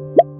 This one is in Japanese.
you